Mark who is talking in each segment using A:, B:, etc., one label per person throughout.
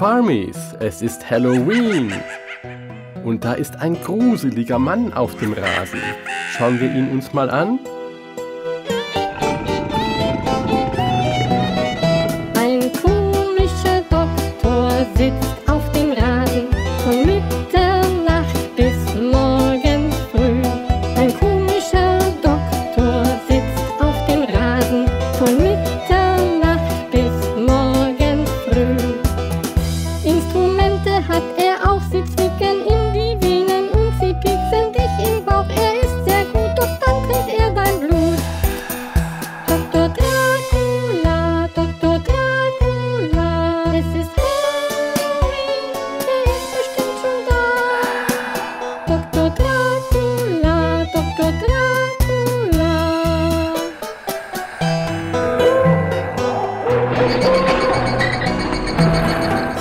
A: Farmies, es ist Halloween. Und da ist ein gruseliger Mann auf dem Rasen. Schauen wir ihn uns mal an.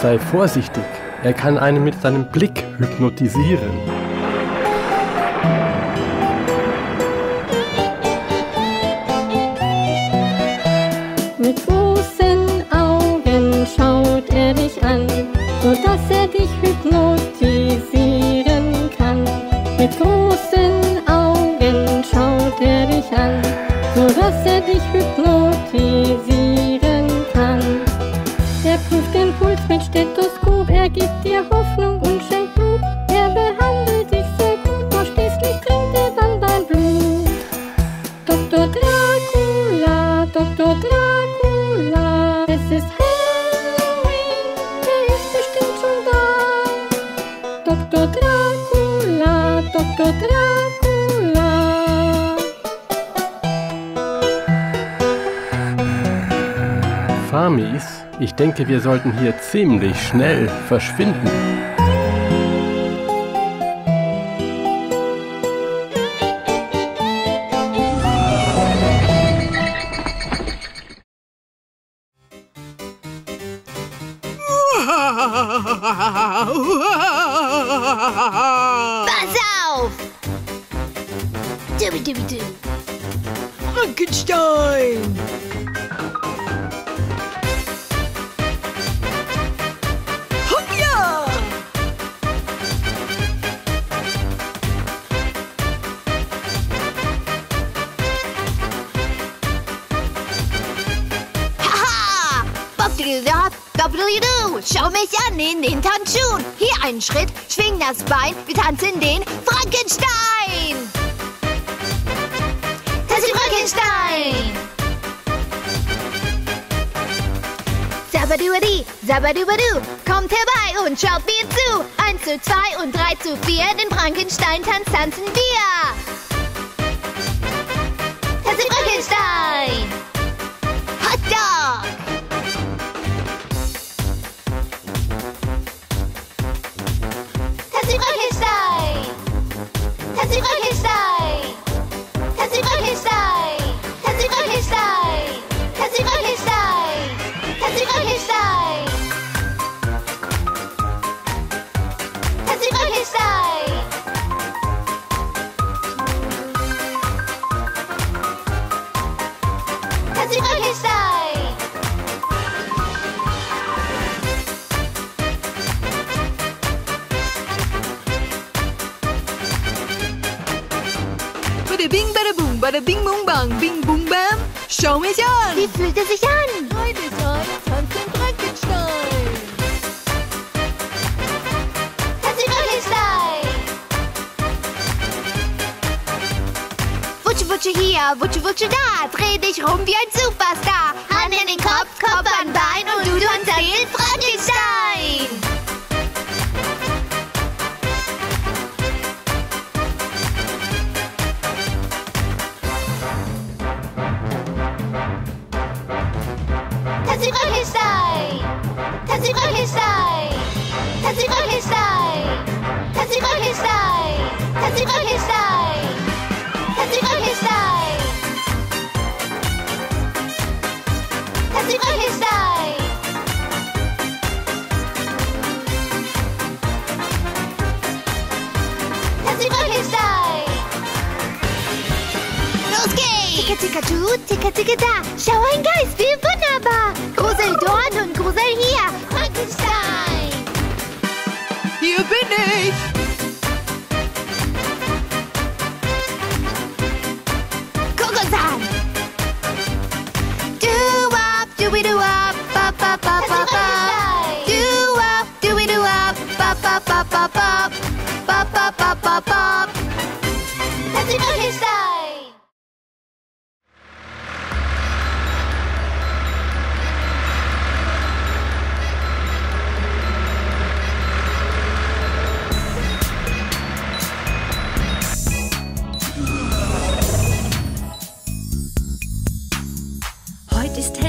A: Sei vorsichtig, er kann einen mit seinem Blick hypnotisieren.
B: Mit großen Augen schaut er dich an, so dass er dich hypnotisieren
A: denke, wir sollten hier ziemlich schnell verschwinden.
C: Doppel-du, schau mich an in den Tanzschuhen. Hier einen Schritt, schwing das Bein, wir tanzen den Frankenstein. Das ist Frankenstein. Sabaduadi, Sabadubadu, kommt herbei und schaut mir zu. Eins zu zwei und drei zu vier, den Frankenstein-Tanz tanzen wir. Das ist Frankenstein. Hot Dog. 立ちかけしたい。立ちかしたい。立ちしたい。立ちしたい。
D: Bada bing, boom, bang, bing, boom, bam. Schau mich an!
C: Wie fühlt es sich an?
D: Heute ist ein Tanz im Frankenstein.
C: Das ist Frankenstein! Wutsche, wutsche hier, wutsche, wutsche da. Dreh dich rum wie ein Superstar. Hand in den Kopf, Kopf an Bein und du tanzt den Frankenstein. ち
E: こげしたい立ちこげしたい立ちこげしたい立ちこげしたい
F: 立ちこげしたい立ちこげ Pikachu, ticka ticka da. Schauen Geist, wir wunderbar. Grusel dort und Grusel hier. Frankenstein. Hier bin ich. Kuckuck an. Do up, do we do up. Just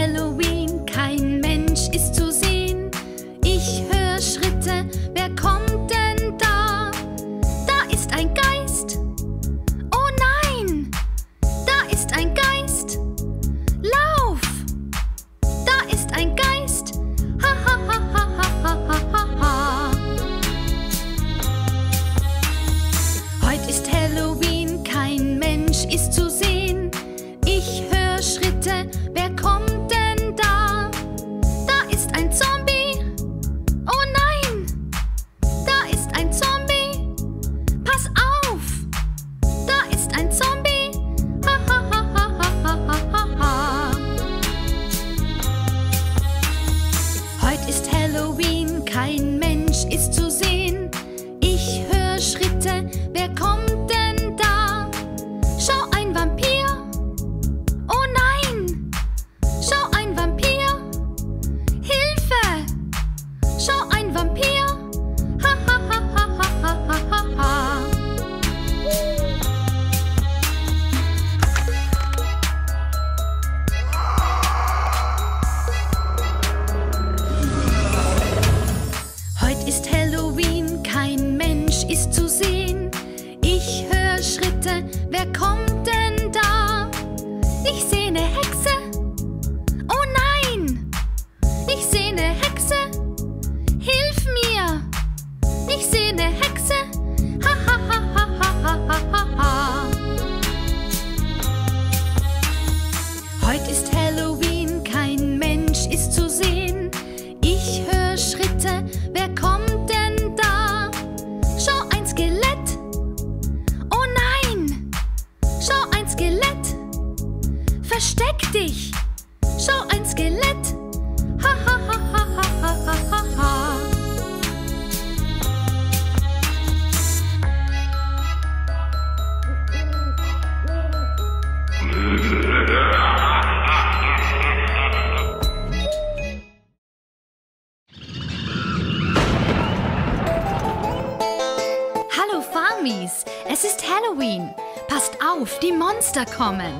F: Fenster kommen.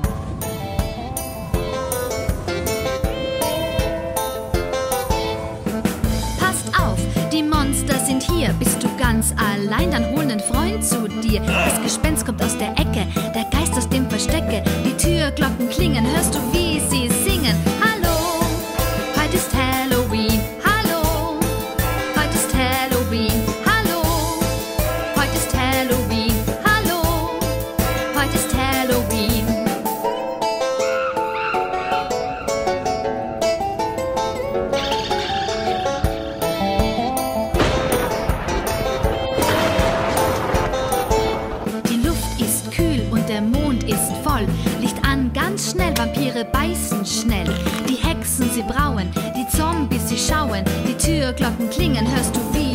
F: Passt auf, die Monster sind hier. Bist du ganz allein, dann hol einen Freund zu dir. Das Gespenst kommt aus der Ecke, der Geist aus dem Verstecke. Die Türglocken klingen, hörst du wie? schnell, Vampire beißen schnell. Die Hexen, sie brauen, die Zombies, sie schauen, die Türglocken klingen, hörst du wie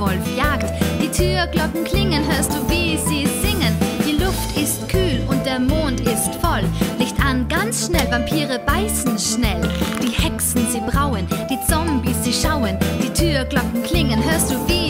F: Wolf jagt. Die Türglocken klingen, hörst du, wie sie singen. Die Luft ist kühl und der Mond ist voll. Licht an, ganz schnell, Vampire beißen schnell. Die Hexen, sie brauen, die Zombies, sie schauen. Die Türglocken klingen, hörst du, wie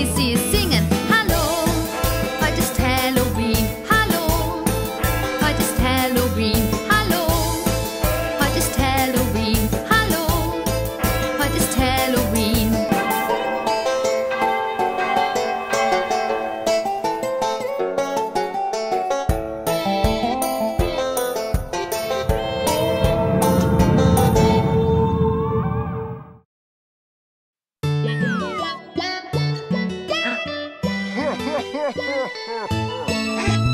F: Ha ha ha ha!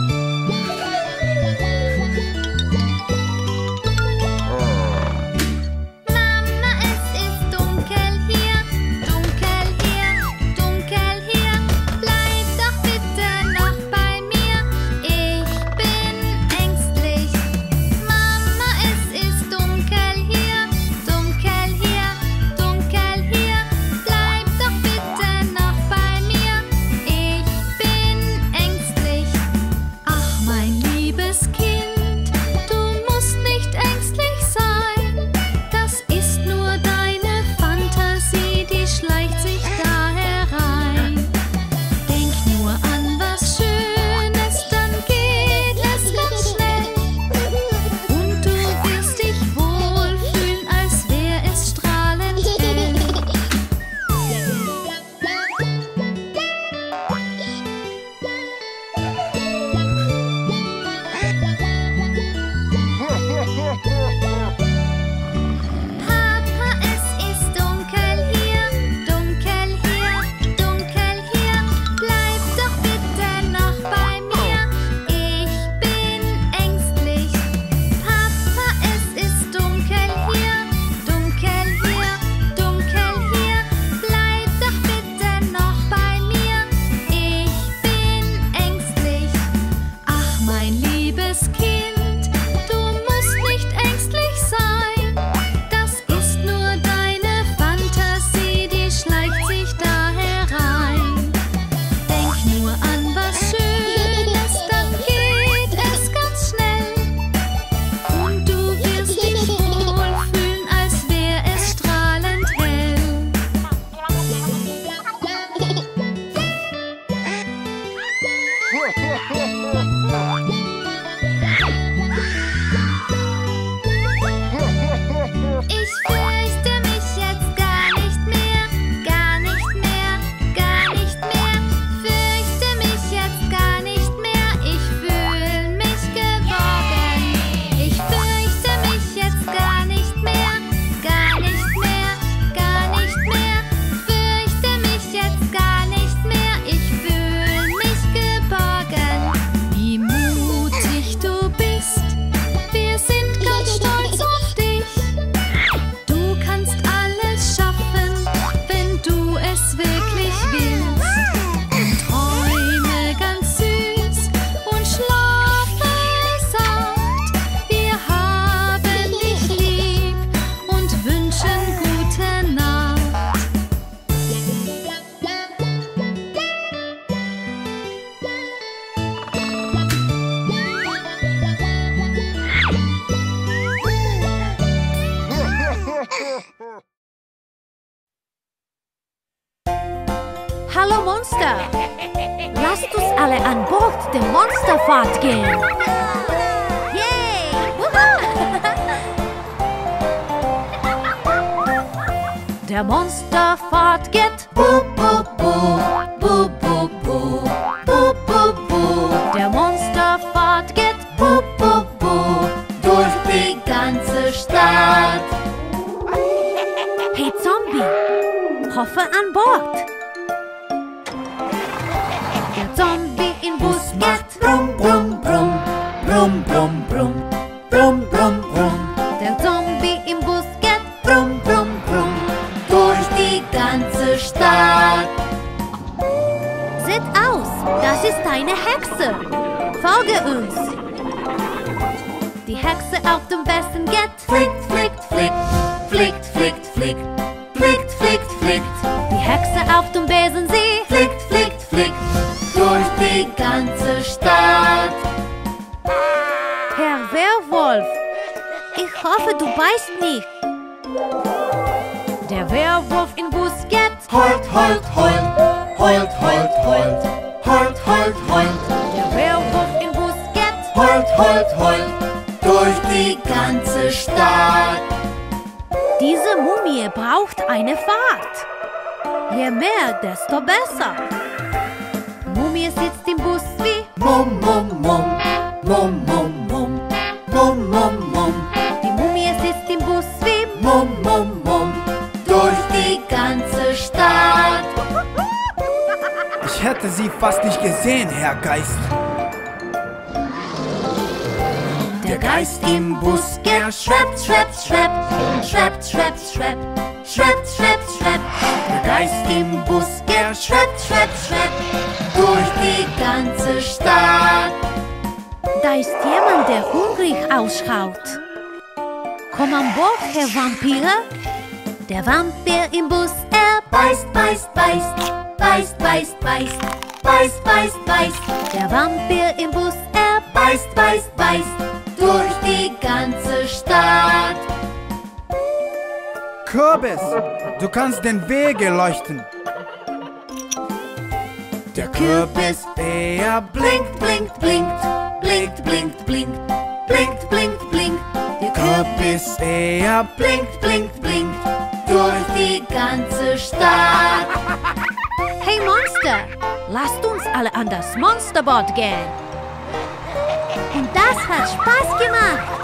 F: best key.
G: Monster. Lasst uns alle an Bord der Monsterfahrt gehen. Yay! Der Monsterfahrt geht
E: Boop, boop, boop, boop, boop, boop, boop, boop, boop,
G: Der Monsterfahrt geht
E: boop, boop, boop, durch die ganze Stadt.
G: Hey Zombie, hoffe an Bord.
E: Die
G: Hexe auf dem Besten geht
E: Flickt, flickt, flickt, flickt, flickt, flickt, flickt, flickt, flickt,
G: Die Hexe auf dem Besen, sie.
E: Flickt, flickt, flickt, durch die ganze Stadt.
G: Herr Werwolf, ich hoffe, du beißt nicht. Der Werwolf im Bus geht
E: Heult, heult, heult, heult, heult, heult, heult, heult, heult,
G: Der Werwolf im Bus geht
E: heult, heult, heult, durch die ganze Stadt.
G: Diese Mumie braucht eine Fahrt. Je mehr, desto besser. Mumie sitzt im Bus wie
E: Mum, mum, mum, mum, mum, mum, mum, mum, mum,
G: Die Mumie sitzt im Bus wie
E: mum, mum, mum, durch die ganze Stadt.
H: Ich hätte sie fast nicht gesehen, Herr Geist.
E: Der Geist im Bus, er schleppt, schleppt, schleppt, schleppt, schleppt, schleppt, schleppt, schleppt, schleppt. Der Geist im Bus, er schleppt, schleppt, schleppt, durch die ganze Stadt.
G: Da ist jemand, der hungrig ausschaut. Komm an Bord, Herr Vampire. Der Vampir im Bus, er
E: Beißt, beißt, beißt, beißt, beißt, beißt, beißt, beißt, beißt,
G: Der Vampir im Bus, er
E: beißt, beißt, beißt, durch die ganze Stadt.
H: Kürbis, du kannst den Weg leuchten.
E: Der Kürbis, er blinkt, blinkt, blinkt, blinkt, blinkt, blinkt, blinkt, blinkt, blinkt. Der Kürbis, er blinkt, blinkt, blinkt, durch die ganze Stadt.
G: Hey Monster, lasst uns alle an das Monsterboard gehen. Und das hat Spaß gemacht.